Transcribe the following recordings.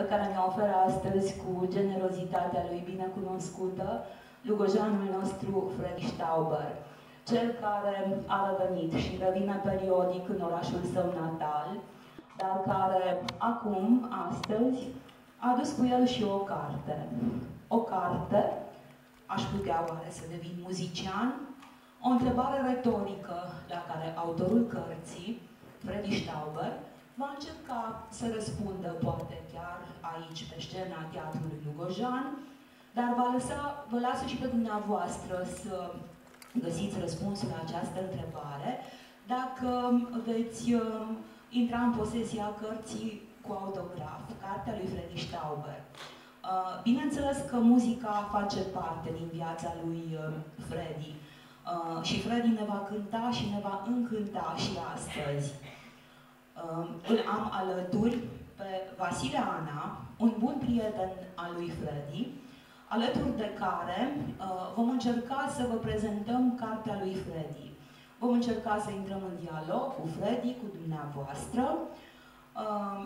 pe care ne oferă astăzi cu generozitatea lui binecunoscută lugojanul nostru Freddy Stauber, cel care a revenit și revine periodic în orașul său natal, dar care acum, astăzi, a adus cu el și o carte. O carte, aș putea oare să devin muzician? O întrebare retorică la care autorul cărții, Freddy Stauber, va încerca să răspundă, poate chiar aici, pe scena Teatrului Lugojan, dar va lăsa, vă lasă și pe dumneavoastră să găsiți răspunsul la această întrebare, dacă veți uh, intra în posesia cărții cu autograf, cartea lui Freddy Stauber. Uh, bineînțeles că muzica face parte din viața lui uh, Freddy. Și Freddy ne va cânta și ne va încânta și astăzi. Îl am alături pe Vasile Ana, un bun prieten al lui Freddy, alături de care uh, vom încerca să vă prezentăm cartea lui Freddy. Vom încerca să intrăm în dialog cu Freddy, cu dumneavoastră, uh,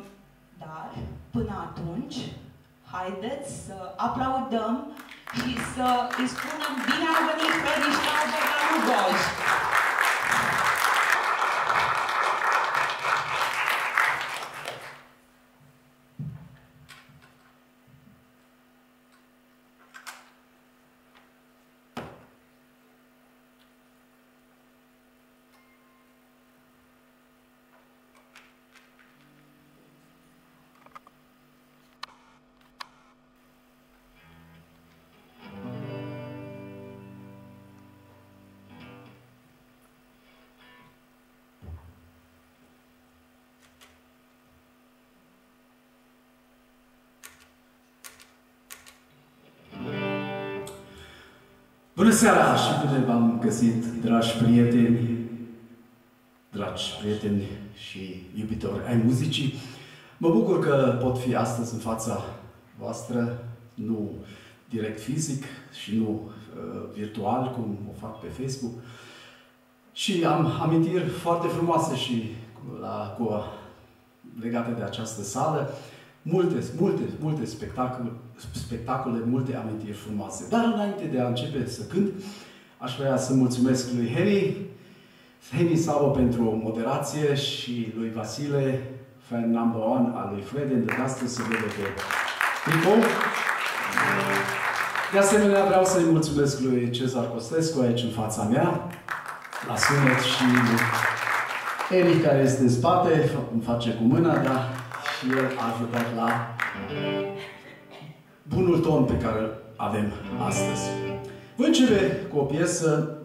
dar până atunci, haideți să aplaudăm și să îi spunem bine a venit Freddy Stauber la Lugoj! Bună seara și bine v-am găsit, dragi prieteni, dragi prieteni și iubitori ai muzicii. Mă bucur că pot fi astăzi în fața voastră, nu direct fizic și nu uh, virtual, cum o fac pe Facebook. Și am amintiri foarte frumoase și la, cu, legate de această sală. Multe, multe, multe spectacole, spectacole, multe amintiri frumoase. Dar înainte de a începe să cânt, aș vrea să mulțumesc lui Henry, Henry Savo pentru moderație și lui Vasile, fan number one al lui Fred, de astăzi se vede pe tricou. De asemenea, vreau să-i mulțumesc lui Cezar Costescu aici în fața mea, la sunet și Eli care este în spate, îmi face cu mâna, dar și el a ajutat la bunul ton pe care îl avem astăzi. Voi începe cu o piesă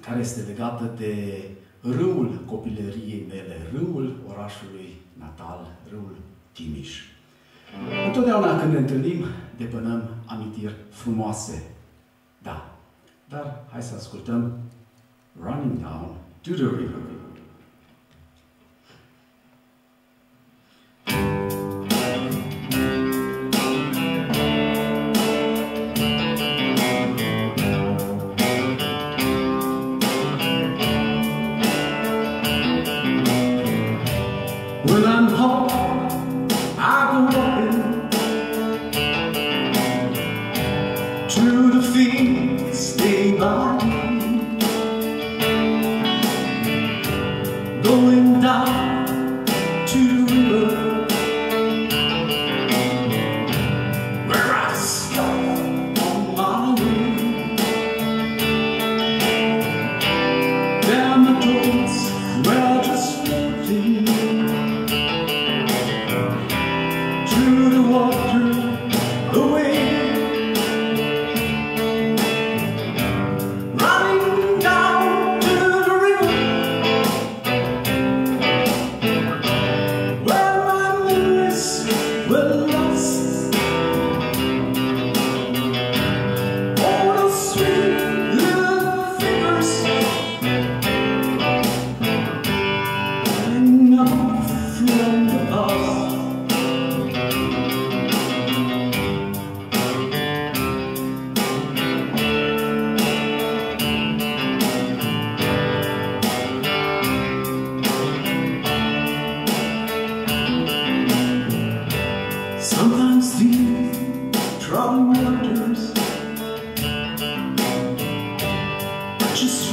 care este legată de râul copilăriei mele, râul orașului natal, râul Timiș. Întotdeauna când ne întâlnim, depănăm amintiri frumoase. Da. Dar hai să ascultăm Running Down to the River.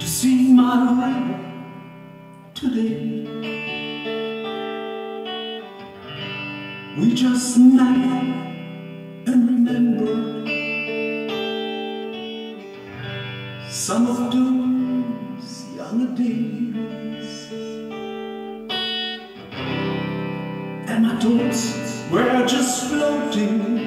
to see my way today. We just met and remembered some of those younger days. And my thoughts were just floating